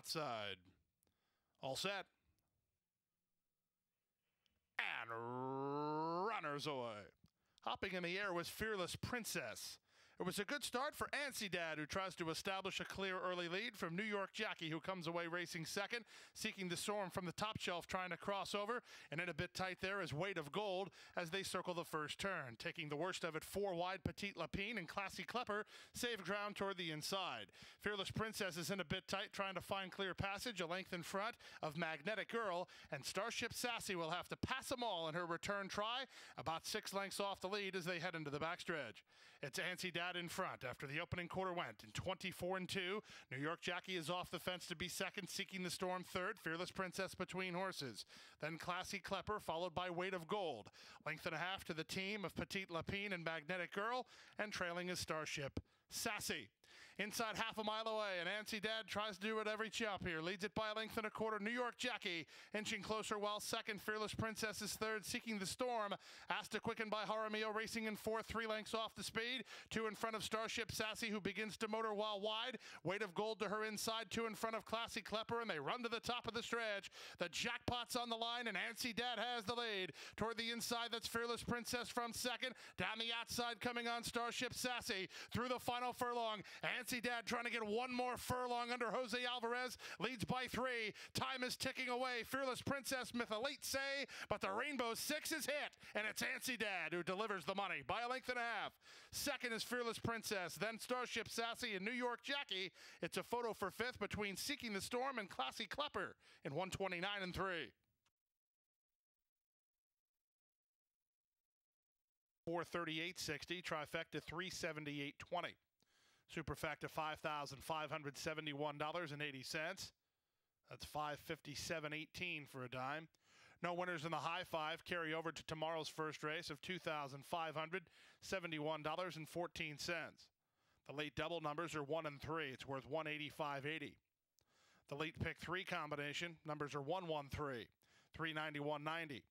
outside. All set. And runners away. Hopping in the air was Fearless Princess. It was a good start for Ansi Dad, who tries to establish a clear early lead from New York Jackie, who comes away racing second, seeking the storm from the top shelf, trying to cross over, and in a bit tight there is Weight of Gold as they circle the first turn. Taking the worst of it four wide, Petite Lapine and Classy Klepper save ground toward the inside. Fearless Princess is in a bit tight, trying to find clear passage, a length in front of Magnetic Girl, and Starship Sassy will have to pass them all in her return try, about six lengths off the lead as they head into the backstretch. It's Ansi Dad in front after the opening quarter went in 24 and 2. New York Jackie is off the fence to be second, seeking the storm third. Fearless Princess between horses. Then Classy Klepper, followed by Weight of Gold. Length and a half to the team of Petite Lapine and Magnetic Girl, and trailing is Starship Sassy. Inside half a mile away, and Ansi Dad tries to do it every chop here. Leads it by a length and a quarter. New York Jackie inching closer while second. Fearless Princess is third, seeking the storm. Asked to quicken by Jaramillo, racing in fourth, three lengths off the speed. Two in front of Starship Sassy, who begins to motor while wide. Weight of gold to her inside, two in front of Classy Klepper, and they run to the top of the stretch. The jackpot's on the line, and Ansi Dad has the lead. Toward the inside, that's Fearless Princess from second. Down the outside, coming on Starship Sassy. Through the final furlong, Dad trying to get one more furlong under Jose Alvarez. Leads by three. Time is ticking away. Fearless Princess Mytholite say, but the Rainbow Six is hit, and it's Ansi Dad who delivers the money by a length and a half. Second is Fearless Princess, then Starship Sassy and New York Jackie. It's a photo for fifth between Seeking the Storm and Classy Klepper in 129 and 3. 438.60, trifecta 378.20. Superfecta $5,571.80. That's 557.18 for a dime. No winners in the high five carry over to tomorrow's first race of $2,571.14. The late double numbers are 1 and 3. It's worth 185.80. The late pick 3 combination numbers are 113, 391.90.